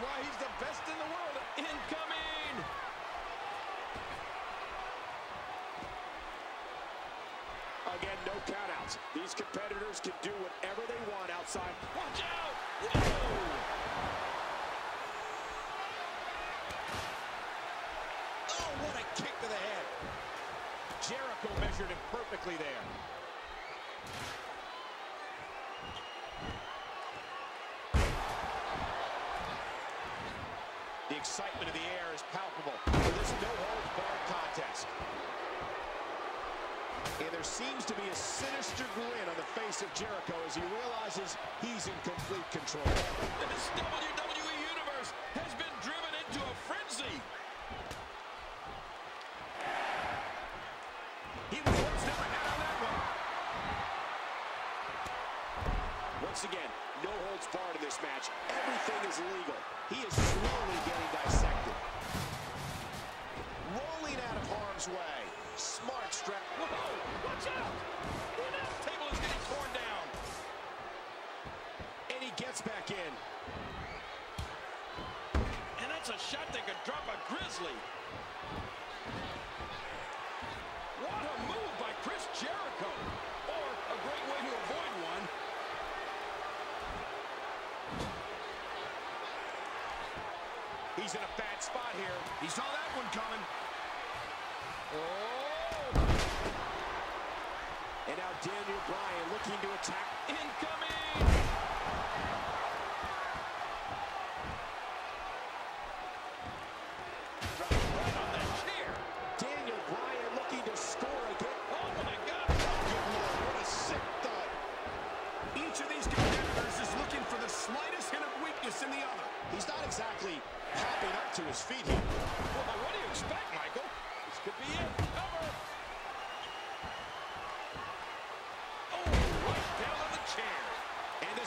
why he's the best in the world. Incoming! Again, no countouts. These competitors can do whatever they want outside. Watch out! Whoa! Oh, what a kick to the head. Jericho measured him perfectly there. Excitement of the air is palpable for this no-holds-barred contest. And there seems to be a sinister grin on the face of Jericho as he realizes he's in complete control. This WWE Universe has been driven into a frenzy. He was one step ahead on that one. Once again, no holds barred in this match. Everything is legal. He is slowly getting dissected. Rolling out of harm's way. Smart strap. Whoa, watch out! The announce table is getting torn down. And he gets back in. And that's a shot that could drop a grizzly. What a move by Chris Jericho. Or a great way to avoid one. He's in a bad spot here. He saw that one coming. Oh! And now Daniel Bryan looking to attack. Incoming! Dropped right on that chair. Daniel Bryan looking to score again. Oh my God! Good Lord, what a sick thud. Each of these competitors is looking for the slightest hint of weakness in the other. He's not exactly hopping up to his feet here. Well, what do you expect, Michael? This could be it. Cover. Oh, right down on the chair.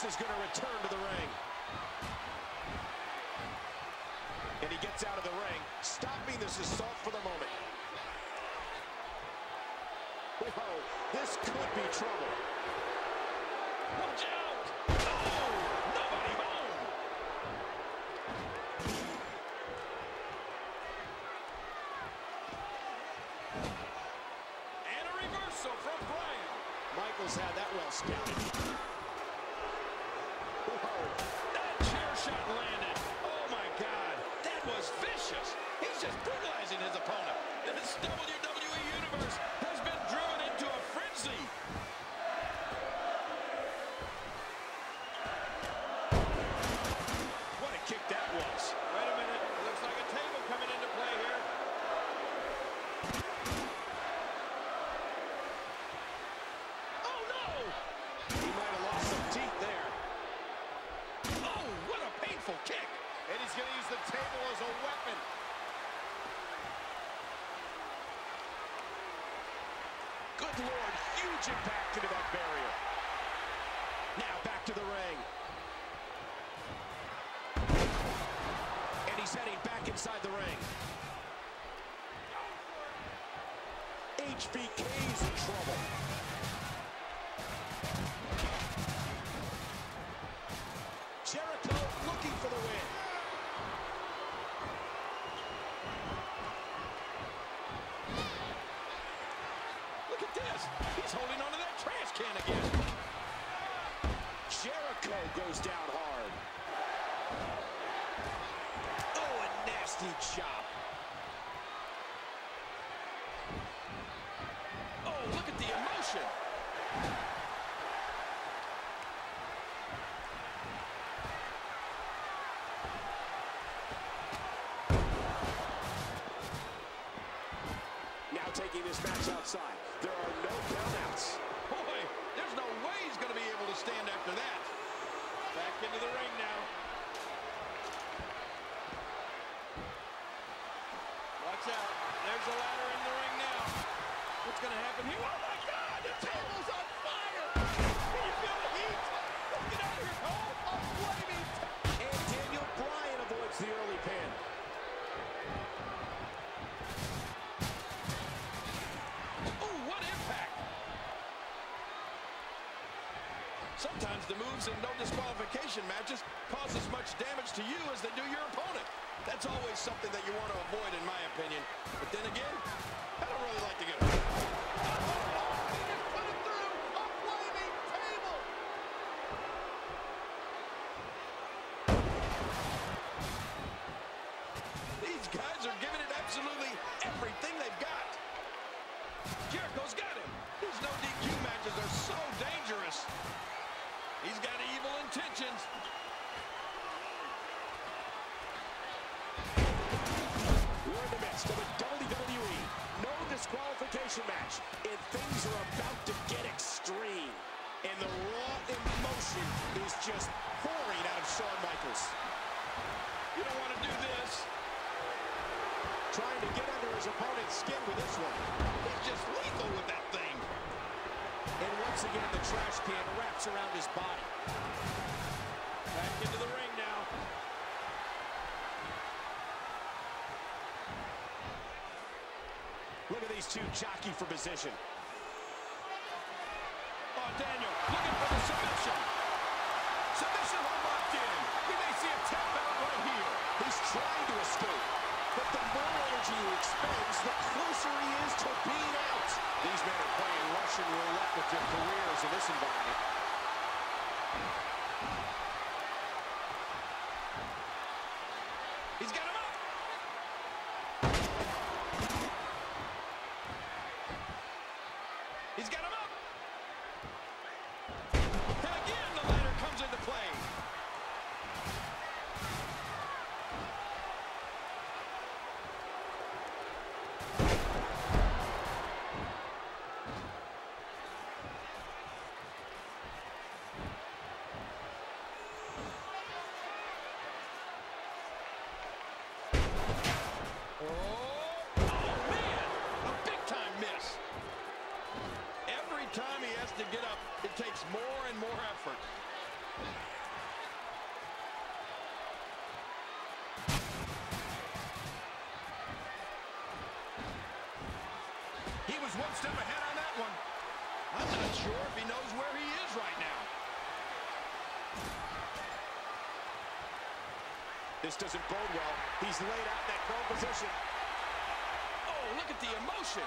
This is going to return to the ring. And he gets out of the ring, stopping this assault for the moment. Whoa, this could be trouble. Watch out! Oh, nobody home. And a reversal from Bryan. Michaels had that well scouted. This WWE Universe has been driven into a frenzy. What a kick that was. Wait a minute. Looks like a table coming into play here. Oh, no! He might have lost some teeth there. Oh, what a painful kick. And he's going to use the table as a weapon. Huge impact into that barrier. Now back to the ring. And he's heading back inside the ring. HBK's in trouble. does. He's holding onto that trash can again. Jericho goes down hard. Oh, a nasty chop. Oh, look at the emotion. Now taking this match outside. There are no countouts. Boy, there's no way he's going to be able to stand after that. Back into the ring now. Watch out. There's a ladder in the ring now. What's going to happen here? Oh, my God! The table's on fire! Can you feel the heat? Get out of here. Oh, a flaming... And Daniel Bryan avoids the early pin. Ooh, what impact! Sometimes the moves in no disqualification matches cause as much damage to you as they do your opponent. That's always something that you want to avoid, in my opinion. But then again, I don't really like to get hurt. He just put it through a flaming table! These guys are giving it absolutely everything they've got. Jericho's got him. These no DQ matches are so dangerous. He's got evil. We're in the midst of a WWE no disqualification match, and things are about to get extreme. And the raw emotion is just pouring out of Shawn Michaels. You don't want to do this. Trying to get under his opponent's skin with this one. He's just lethal with that thing. And once again, the trash can wraps around his body. Back into the ring now. Look at these two jockey for position. Oh, Daniel, looking for the submission. Submission hold locked in. We may see a tap out right here. He's trying to escape, but the more energy he expends, the closer he is to being out. These men are playing Russian roulette with their careers in this environment. To get up, it takes more and more effort. He was one step ahead on that one. I'm not sure if he knows where he is right now. This doesn't bode well. He's laid out in that prone position. Oh, look at the emotion.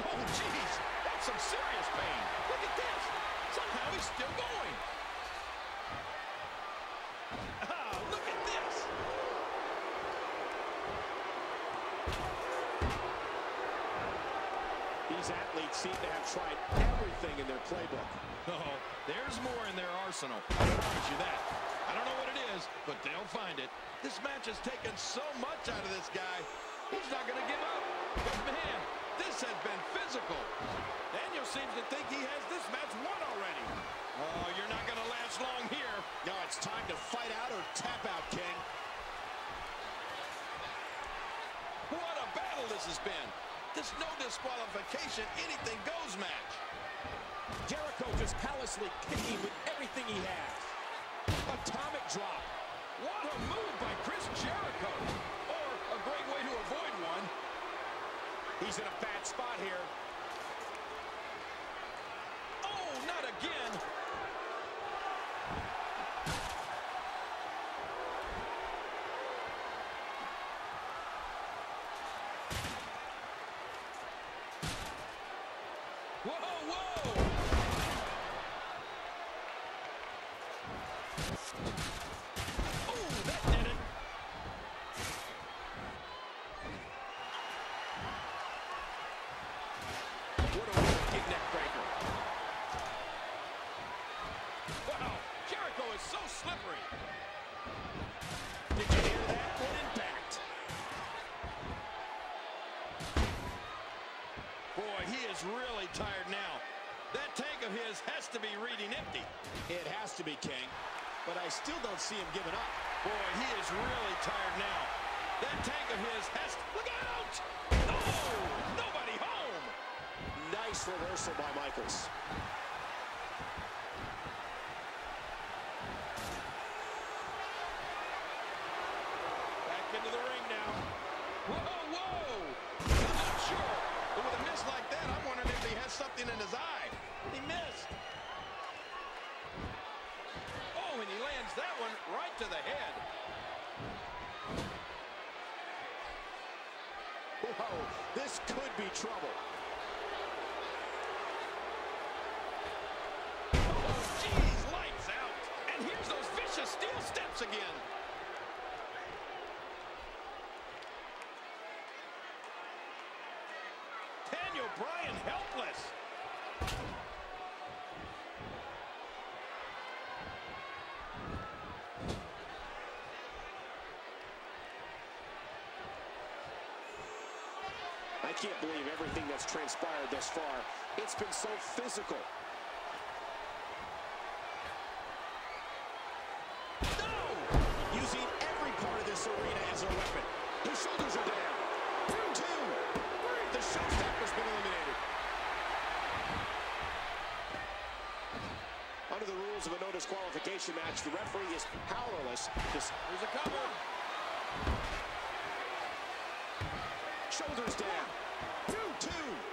Oh, jeez. That's some serious pain. Look at this. Somehow he's still going. Ah, look at this. These athletes seem to have tried everything in their playbook. Oh, there's more in their arsenal. I promise you that. I don't know what it is, but they'll find it. This match has taken so much out of this guy. He's not going to give up. But man, this has been physical. Daniel seems to think he has this match won already. Oh, you're not going to last long here. No, it's time to fight out or tap out, King. What a battle this has been. This no disqualification, anything goes match. Jericho just callously kicking with everything he has. Atomic drop. What a move by Chris Jericho. Or a great way to avoid one. He's in a bad spot here. Oh, not again. Whoa, whoa! Oh, that did it. What a wicked neck breaker. Wow, Jericho is so slippery. Did you hear that? What impact? Boy, he is really tired now. That tank of his has to be reading empty. It has to be, King. But I still don't see him giving up. Boy, he is really tired now. That tank of his has to... Look out! Oh! Nobody home! Nice reversal by Michaels. Back into the ring now. Whoa, whoa! I'm not sure. But with a miss like that, I'm wondering if he has something in his eye. He missed. Oh, and he lands that one right to the head. Whoa, this could be trouble. Oh, lights out. And here's those vicious steel steps again. Daniel Bryan helpless. I can't believe everything that's transpired thus far. It's been so physical. No! Using every part of this arena as a weapon. His shoulders are down. Two, two. The showstopper's been eliminated. Under the rules of a no disqualification match, the referee is powerless. Here's a cover. Shoulders down. Two, two.